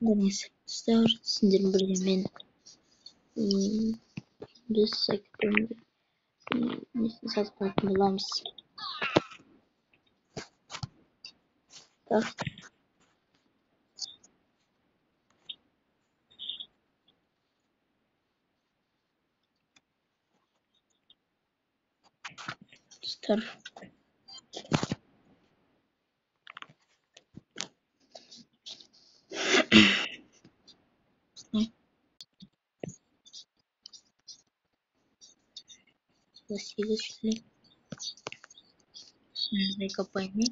Neyse. Star sindirim bölümün hmm, biz sektöründe altında mısın? Tak. Star. классический закопаний